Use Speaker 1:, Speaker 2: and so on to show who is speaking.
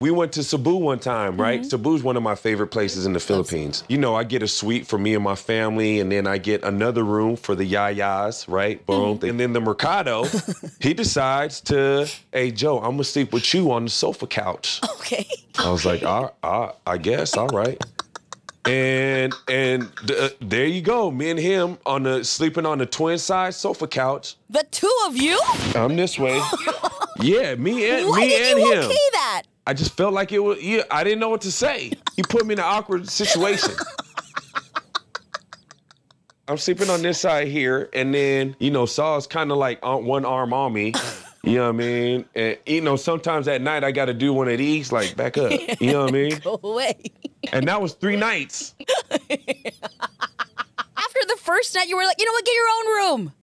Speaker 1: We went to Cebu one time, right?
Speaker 2: Mm-hmm.
Speaker 1: Cebu's one of my favorite places in the Philippines. You know, I get a suite for me and my family, and then I get another room for the yayas, right? Boom.
Speaker 2: Mm-hmm.
Speaker 1: And then the Mercado, he decides to, hey, Joe, I'm gonna sleep with you on the sofa couch.
Speaker 2: Okay.
Speaker 1: I was like, I, I, I guess, all right. And and uh, there you go, me and him on the sleeping on the twin size sofa couch.
Speaker 2: The two of you?
Speaker 1: I'm this way. Yeah, me and me and him.
Speaker 2: okay?
Speaker 1: I just felt like it was. Yeah, I didn't know what to say. He put me in an awkward situation. I'm sleeping on this side here, and then you know Sol's kind of like on one arm on me. You know what I mean? And you know sometimes at night I got to do one of these, like back up. You know what I mean?
Speaker 2: Go away.
Speaker 1: And that was three nights.
Speaker 2: After the first night, you were like, you know what? Get your own room.